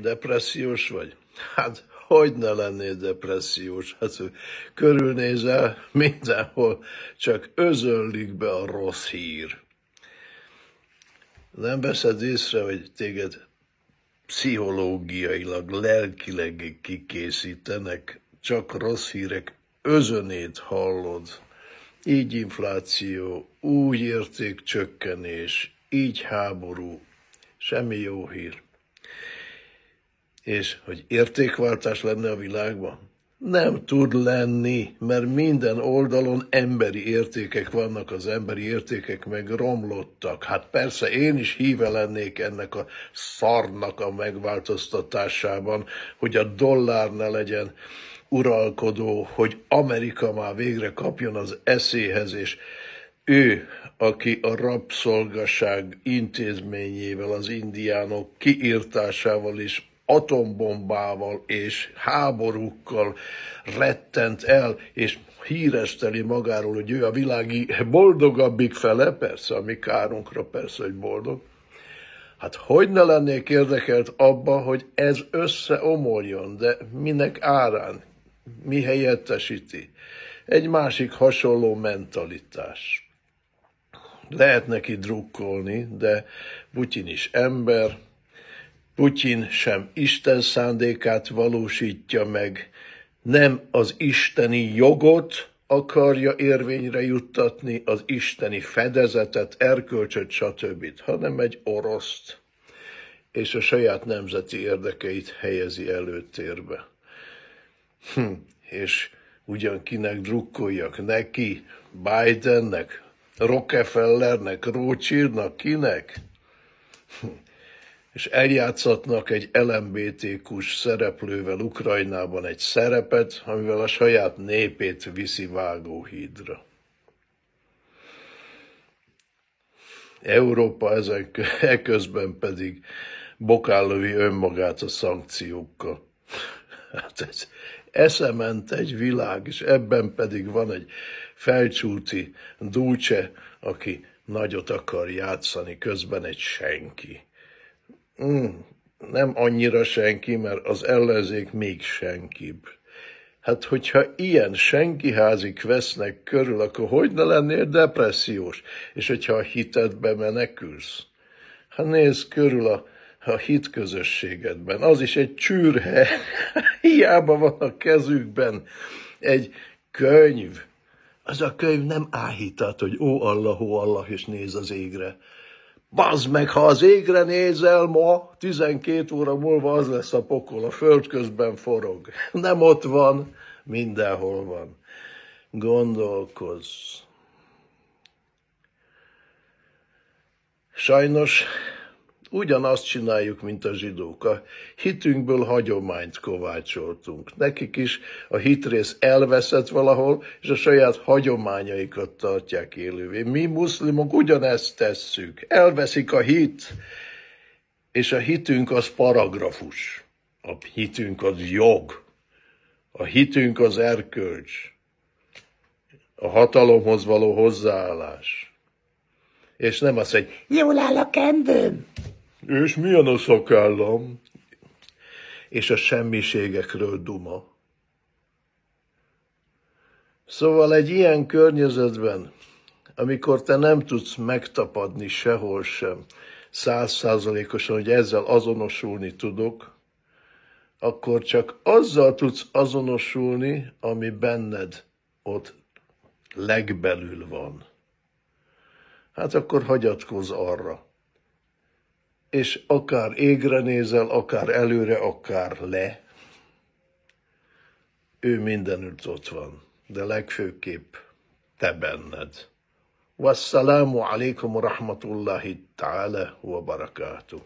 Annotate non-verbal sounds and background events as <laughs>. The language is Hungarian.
Depressziós vagy? Hát, hogy ne lennél depressziós? Hát, körülnézel, mindenhol csak özönlik be a rossz hír. Nem veszed észre, hogy téged pszichológiailag, lelkileg kikészítenek, csak rossz hírek özönét hallod. Így infláció, úgy értékcsökkenés, így háború, semmi jó hír. És hogy értékváltás lenne a világban? Nem tud lenni, mert minden oldalon emberi értékek vannak, az emberi értékek meg romlottak. Hát persze én is híve lennék ennek a szarnak a megváltoztatásában, hogy a dollár ne legyen uralkodó, hogy Amerika már végre kapjon az eszéhez, és ő, aki a rabszolgaság intézményével, az indiánok kiírtásával is atombombával és háborúkkal rettent el, és híresteli magáról, hogy ő a világi boldogabbik fele, persze, a mi kárunkra persze, hogy boldog. Hát hogy ne lennék érdekelt abba, hogy ez összeomoljon, de minek árán, mi helyettesíti? Egy másik hasonló mentalitás. Lehet neki drukkolni, de Putyin is ember, Putyin sem Isten szándékát valósítja meg, nem az isteni jogot akarja érvényre juttatni, az isteni fedezetet, erkölcsöt, stb., hanem egy oroszt, és a saját nemzeti érdekeit helyezi előtérbe. Hm, és ugyan kinek drukkoljak? Neki, Bidennek, Rockefellernek, Rothschildnak, kinek? Hm és eljátszatnak egy LMBTQ-s szereplővel Ukrajnában egy szerepet, amivel a saját népét viszi vágóhídra. Európa ezen eközben pedig bokállövi önmagát a szankciókkal. Hát ez eszement egy világ, és ebben pedig van egy felcsúti dúcse, aki nagyot akar játszani, közben egy senki. Mm, nem annyira senki, mert az ellenzék még senkibb. Hát, hogyha ilyen senkiházik vesznek körül, akkor hogy ne lennél depressziós? És hogyha a hitedbe menekülsz? Hát nézd körül a, a hit közösségedben. Az is egy csűrhe. <laughs> Hiába van a kezükben egy könyv. Az a könyv nem áhítat, hogy ó Allah, ó Allah, és néz az égre Bazd meg, ha az égre nézel ma, 12 óra múlva az lesz a pokol, a föld közben forog. Nem ott van, mindenhol van. Gondolkozz. Sajnos Ugyanazt csináljuk, mint a zsidók. A hitünkből hagyományt kovácsoltunk. Nekik is a hitrész elveszett valahol, és a saját hagyományaikat tartják élővé. Mi muszlimok ugyanezt tesszük. Elveszik a hit, és a hitünk az paragrafus. A hitünk az jog. A hitünk az erkölcs. A hatalomhoz való hozzáállás. És nem az, hogy jól áll a kendőm. És milyen a szakállam? És a semmiségekről duma. Szóval egy ilyen környezetben, amikor te nem tudsz megtapadni sehol sem, százszázalékosan, hogy ezzel azonosulni tudok, akkor csak azzal tudsz azonosulni, ami benned ott legbelül van. Hát akkor hagyatkozz arra és akár égre nézel, akár előre, akár le, ő mindenütt ott van, de legfőképp te benned. Wassalamu alaikum rahmatullahi ta'ala wa barakatuh.